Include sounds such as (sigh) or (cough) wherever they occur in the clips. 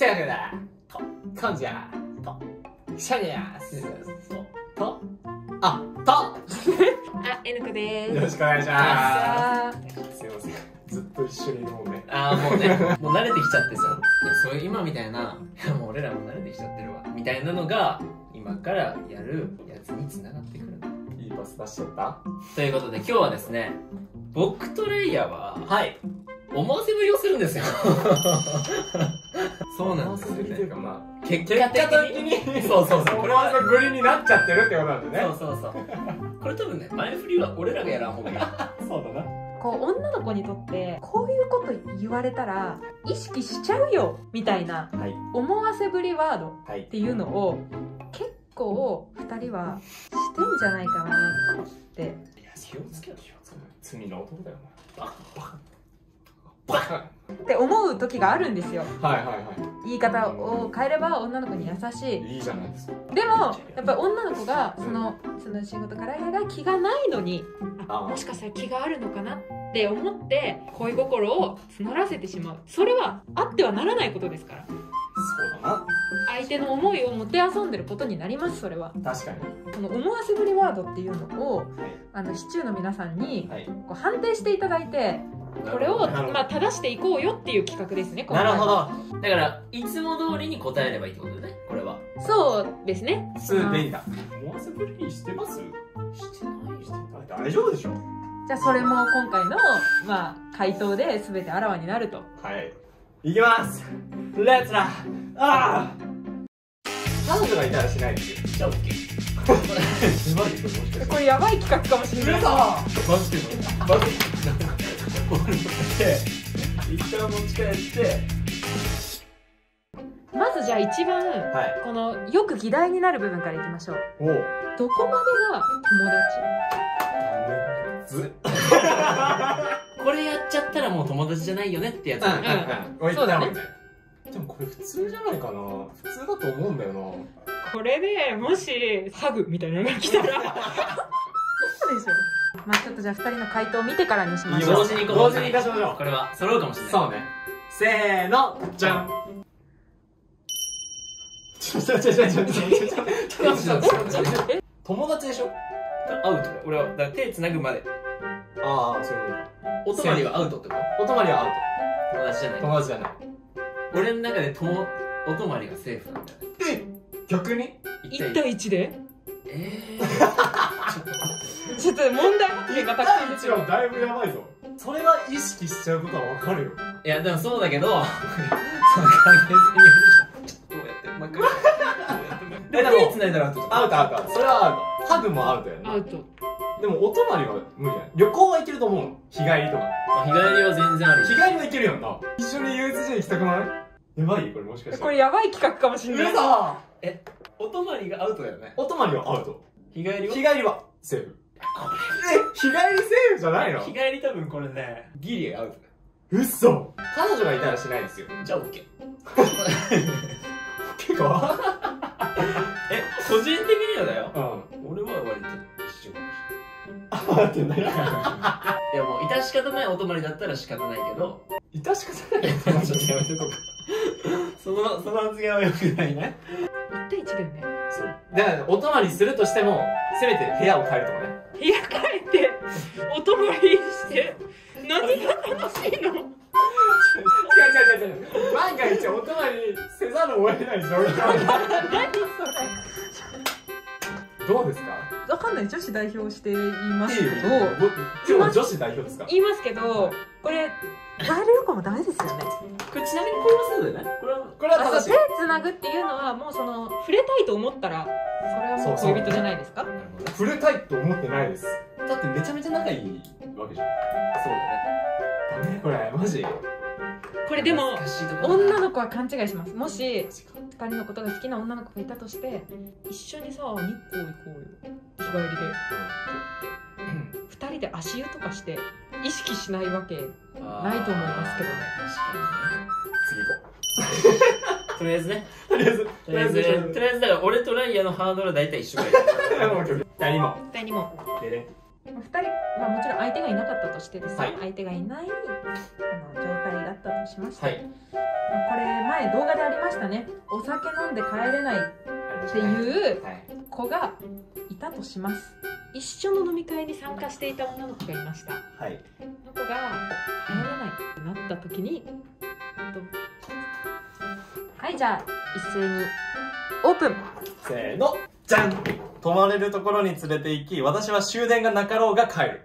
というわけで、と、今じゃ、と、シャニアス、と、と、あ、と、(laughs) あ、N 子です。よろしくお願いしまあす。すいません。ずっと一緒にいるもんね。ああもうね。(laughs) もう慣れてきちゃってさ。いやそういう今みたいな。いやもう俺らも慣れてきちゃってるわ。みたいなのが今からやるやつにつながってくる。いいパス出しちゃった？ということで今日はですね僕とレイヤーははい。思わせぶりをするんですよ (laughs) (laughs) そうなんですよというねかまあ、結結果的に、そうそうそう思わせぶりになっちゃってるってことなんでね。そうそうそうこれ多分ね前振りは俺らがやらん方がいい (laughs) そうだな。こう女の子にとってこういうこと言われたら意識しちゃうよみたいなはい。思わせぶりワードはいっ。ていうのを結構2人はしてんじゃないかなっていや、気をつけろ、気をつけろ。罪の男だよな。バカ、バカ。バカ。って思う時があるんですよはいはいは言い方を変えれば女の子に優しいい。いいじゃないですか。でもやっぱり女の子がそのその仕事からやが気がないのにあもしかしたら気があるのかなって思って恋心を募らせてしまうそれはあってはならないことですからそうだな。相手の思いをもてあそんでることになりますそれは確かに。この思わせぶりワードっていうのをはい。あのシチューの皆さんにはい。こう判定していただいてこれを、まあ、正していこうよっていう企画ですねなるほど。だからいつも通りに答えればいいってことだねこれは。そうですね。普通でいいんだ。思わせぶりしてます？してない。してない。大丈夫でしょ。じゃあそれも今回の、まあ、回答で全てあらわになると。はい。いきます。レッツラああ彼女がいたらしないですよ。じゃあ OK。(laughs) これやばい企画かもしれない。マジで？マジで？ボール持って一旦持ち帰って。まずじゃあ一番はい。このよく議題になる部分からいきましょう。どこまでがず (laughs) これやっちゃったらもう友達じゃないよねってやつ、うんうんうん。そうだね。でもこれ普通じゃないかな。普通だと思うんだよな。友達これでもしハグみたいなのが来たら。(laughs) そうでしょまあちょっとじゃあ2人の回答を見てからにしましょう。同時に行こう同時に行かしましょう。これは揃うかもしれない。そうね。せーのじゃん。ちょちょちょちょちょちょちょちょちょちょちょちょえ友達でしょ？アウト俺はだから手つなぐまで。ああそういうこお泊まりはアウトってこと？とお泊まりはアウ友達じゃない。ト友達じゃない。俺の中でともお泊まりがセーフなんだよ。ねえ逆に？1対1でえちょっと問題発言がたくさんですよ。はだいぶやばいぞそれは意識しちゃうことはわかるよ、いやでもそうだけどその関係性によるじゃんこうやって真っ赤こうやってえでも手繋いだらアウトアウトアウトそれはアウトハグもアウトやねアウトでもお泊まりは無理や旅行は行けると思うの日帰りとかまあ日帰りは全然あり日帰りは行けるやんな一緒に USJ 行きたくないやばいこれもしかしてこれやばい企画かもしれない嘘お泊まりがアウトだよねお泊まりはアウト日帰りは日帰りはセーフ日帰りセーフじゃないの？日帰り多分これねギリアウト嘘。彼女がいたらしないですよ。じゃあ OK 結構え個人的にはだよ。うん。俺は割と一緒かもしあ待って何？れないいやもう致し方ないお泊まりだったら仕方ないけど。致し方ない (laughs) ちょっとやめてこうか。そのその発言はよくないね。1対1だよね。そう。だからお泊まりするとしてもせめて部屋を変えるとかね。部屋帰って (laughs) お泊まりして。何が楽しいの？(laughs) 違う違う違う違う。万が一お泊まりせざるを得ない状況。(laughs) 何それ？どうですか？わかんない。女子代表して言いますけど。今日女子代表ですか言いますけどこれワイル旅行もダメですよね。これちなみにこれはそうだよね。これはこれは手つなぐっていうのはもうその触れたいと思ったらそれはもう恋人じゃないですか？触れたいと思ってないです。だってめちゃめちゃ仲いいわけじゃん。そうだね。ダメこれマジこれでも女の子は勘違いします。もしマジか2人のことが好きな女の子がいたとして一緒にさ日光行こうよ。日帰りで。2人で足湯とかして意識しないわけないと思いますけどね。次行こ (laughs) とりあえずね。うとりあえずとりあえずとりあえず。だから俺とライアのハードルは大体一緒ぐらい。もう今日何も。2人も。でね2人、まあ、もちろん相手がいなかったとしてですよ、はい。相手がいないあの状態だったとしまして、はい。まあこれ前動画でありましたね。お酒飲んで帰れないっていうはい。子がいたとします。一緒の飲み会に参加していた女の子がいました。はい。その子が帰れないってなった時にはいじゃあ一斉にオープン。せーのじゃん泊まれるところに連れて行き私は終電がなかろうが帰る。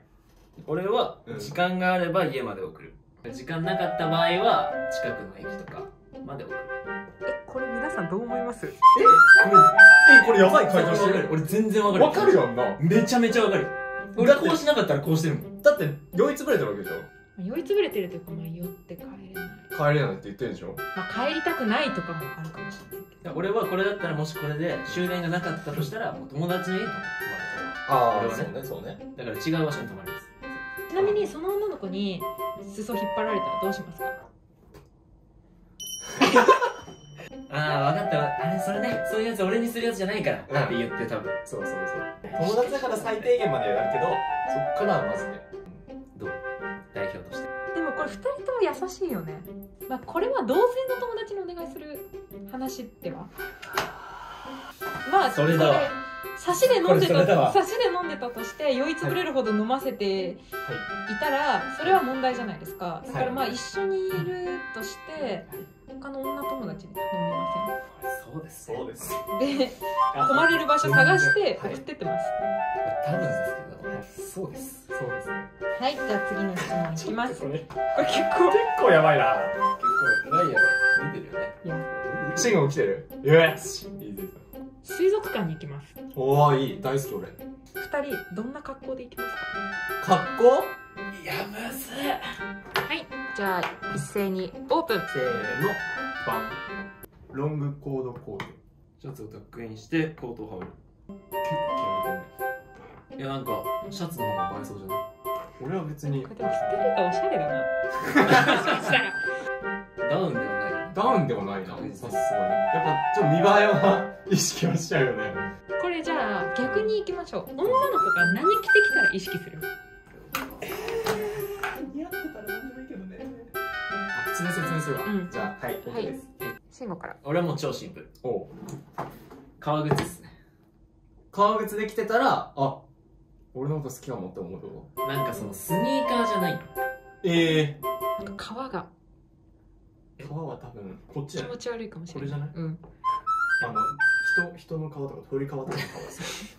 俺はうん。時間があれば家まで送る。時間なかった場合は近くの駅とかまで送る。えこれ皆さんどう思います？えこれえこれやばい。回答してる俺全然わかる。わかるよな。めちゃめちゃわかる。俺はこうしなかったらこうしてるもん。だって酔いつぶれてるわけでしょ。酔いつぶれてるというか、まあ、酔って帰れない、帰れないって言ってるでしょ？まあ、帰りたくないとかもあるかもしれないけいや俺はこれだったらもしこれで終電がなかったとしたらもう友達の家に泊まるあ俺はねそうねそうね。だから違う場所に泊まりますどちなみにその女の子に裾引っ張られたらどうしますか？(laughs) ああ分かった。わあれそれね。そういうやつ俺にするやつじゃないから。うん。って言って多分。そうそうそう友達だから最低限までやるけどそっからはマジでどう？代表としてれ2人とも優しいよね、まあ、これは同性の友達にお願いする話では。まあそれだわ差しで飲んでた差しで飲んでたとして酔いつぶれるほど飲ませてい。たらそれは問題じゃないですか。だからまあ一緒にいるとして他の女友達に頼みまそうですそうです。せんで泊まれる場所探して送ってってます。多分ですけどそうです。そうですね。はいじゃあ次の質問いきます。ここれ。れ結構。結構やばいな。結構ライアー出てるよね。いや。慎吾来てる。よし水族館に行きます。おおいい。大好き俺。二人どんな格好で行きます格好？いやむずはい。じゃあ一斉にオープン。せーのバン。ロングコードコートシャツをタックインしてコートを羽織る。結構気合い入れてるね。いやなんかシャツの方が映えそうじゃない？俺は別に。これでも捨てるとおしゃれだな (laughs) はないよねダウンでもないな。さすがに。やっぱちょっと見栄えは意識はしちゃうよね。これじゃあ逆に行きましょう。女の子が何着てきたら意識する？似合ってたら何でもいいけどね。あ口で説明するわ、うん。じゃあはい OK はい。です、慎吾から。俺はもう超シンプル。おう。革靴ですね。革靴で着てたらあ俺のこと好きかもって思うと？なんかそのスニーカーじゃないええなんか皮が皮は多分こっちじゃない気持ち悪いかもしれない。これじゃない？うん。あの人人の皮とか鳥皮とかの皮です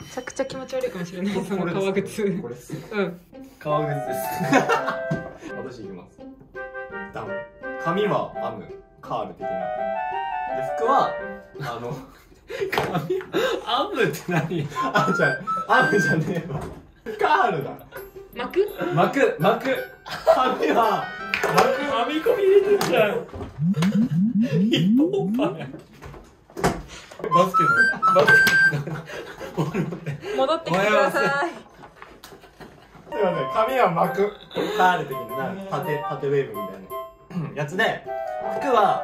めちゃくちゃ気持ち悪いかもしれないそのこれです革靴これですうん。革靴です。(laughs) 私いきます。ダウン髪は編むカール的な。で服はあのアムって何？あじゃあ編むじゃねえわ。カールだ。巻く巻く巻く髪は巻く編み込み入れてんじゃんヒップホッパーやバスケのバス戻ってきてくださいすいません髪は巻くカール的ななんか縦縦ウェーブみたいなやつで服は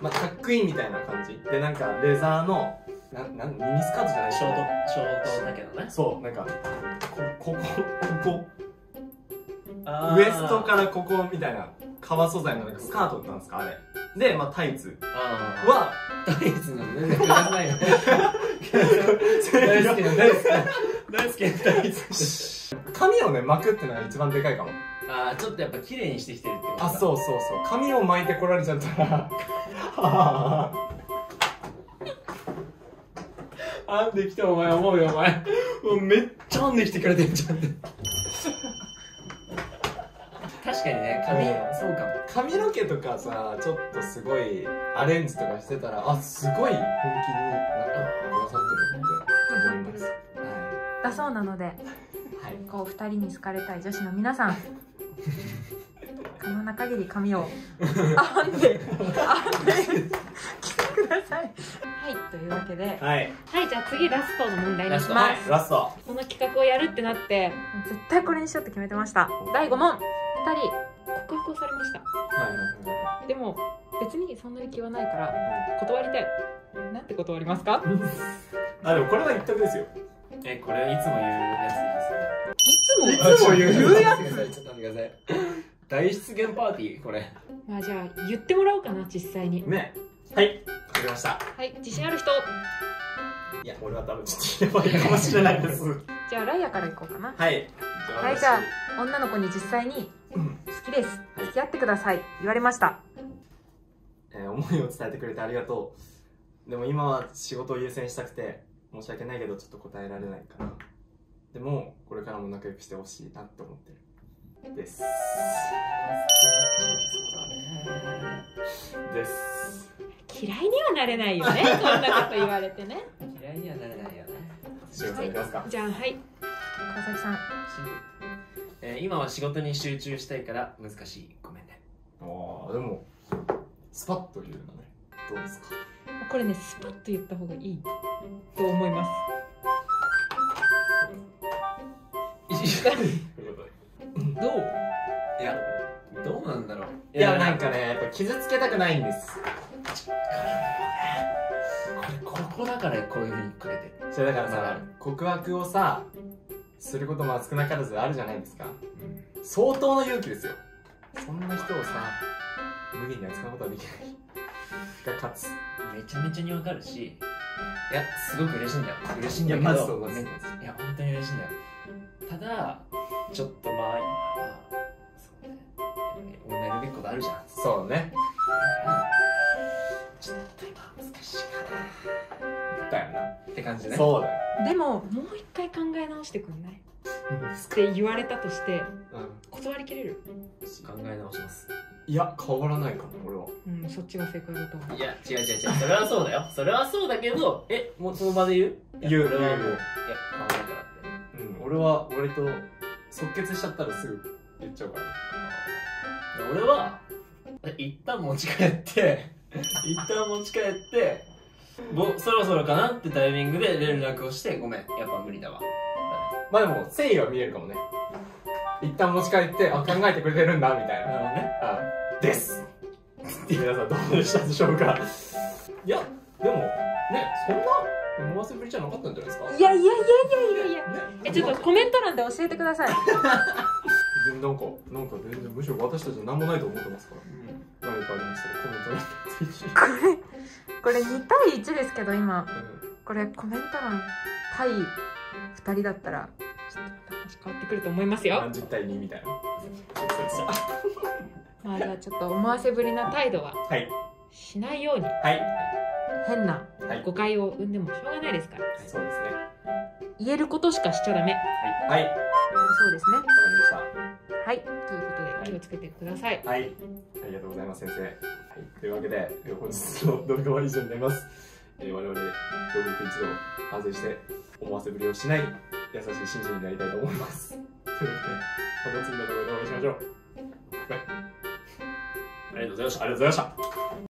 まあタックインみたいな感じでなんかレザーのなんなんミニスカートじゃないショートショートだけどねそうなんかここここウエストからここみたいな革素材のなんかスカートなんですかあれ。で、まあ、タイツ。は大好きなの全然くださいよ。大好きな大好きな大好きな大好き髪をね巻くっていうのが一番でかいかも。ああちょっとやっぱ綺麗にしてきてるってことあそうそうそう。髪を巻いてこられちゃったら。は編んできてお前思うよお前。もうめっちゃ編んできてくれてんじゃん。って確かにね髪うんそうかも。髪の毛とかさちょっとすごいアレンジとかしてたらあすごい本気になんかくださってるって思いますだそうなので。はい、はいこう二人に好かれたい女子の皆さん。(laughs) 可能な限り髪を。(laughs) 編んで編んで来てください。はいというわけで。はい、はいじゃあ次ラストの問題にラスト。しますラスト。この企画をやるってなって絶対これにしようって決めてました。第5問2人告白をされました。はいはいはい。でも別にそんなに気はないから断りたい。なんて断りますか？(laughs) あでもこれは一択ですよ。えこれいつも言うやいつも？いつも言うつ？ですよちょっと待ってください。大出現パーティーこれ。まあじゃあ言ってもらおうかな実際に。ね。はい。わかりました。はい自信ある人。いや俺は多分ちょっとやばいかもしれないです。(laughs) じゃあライアからいこうかな。はいはいじゃあ女の子に実際にうん。好きです。付き合ってください。言われました。えー思いを伝えてくれてありがとう。でも今は仕事を優先したくて申し訳ないけどちょっと答えられないかな。でもこれからも仲良くしてほしいなって思ってる。です。です。嫌いにはなれないよね。こんなこと言われてね。嫌いにはなれないよね。じゃあはい川崎さん。えー今は仕事に集中したいから難しい。ごめんね。ああでもスパッと言うのね。どうですか？これねスパッと言った方がいい。と思います。どう？いやどうなんだろう。いやなんかねやっぱ傷つけたくないんです。これここだからこういうふうにかけて。るそれだからさ告白をさすることも少なからずあるじゃないですか。相当の勇気ですよ。そんな人をさ無理に扱うことはできない。が勝つ。めちゃめちゃにわかるしいやすごく嬉しいんだよ。嬉しいんいやだけどマジそうマジそうねいや本当に嬉しいんだよ。ただちょっとまあそうね俺もやるべきことあるじゃん。そうね。だからちょっと今難しいかだよな。なって感じでね。そうだよでももう一回考え直してくんない？っうん。て言われたとして断りきれる？考え直します。いや変わらないかも俺は。うんそっちが正解だと思う。いや違う違う違う。それはそうだよ。(laughs) それはそうだけどえもうその場で言う？言う俺はもういや。言う考えたらって。うん俺は割と即決しちゃったらすぐ言っちゃうから。俺は一旦持ち帰って (laughs) 一旦持ち帰ってぼそろそろかなってタイミングで連絡をしてごめん。やっぱ無理だわ。まあでも誠意は見えるかもね。一旦持ち帰ってあ考えてくれてるんだみたいな。なるほどね。あです。皆さんどうでしたでしょうか。いやでもねそんな思わせぶりじゃなかったんじゃないですか？いやいやいやいやいや。いやね？えちょっとコメント欄で教えてください。全然なんかなんか全然むしろ私たちは何もないと思ってますから。何かありましたらコメント欄でぜひ。これこれ2対1ですけど今。うこれコメント欄対2人だったらちょっと話変わってくると思いますよ。ん何十対2みたいな。(laughs) まあじゃあちょっと思わせぶりな態度ははい。しないように。はい。変なはい。誤解を生んでもしょうがないですから。そうですね。言えることしかしちゃダメ。はい。わかそうですね。りはい。ということで気をつけてください。ましたはい。ありがとうございます先生。はいというわけでえー本日の動画は以上になります、えー、我々動物一度反省して思わせぶりをしない優しい紳士になりたいと思います。というわけでまた次の動画でお会いしましょう。はいありがとうございました。ありがとうございました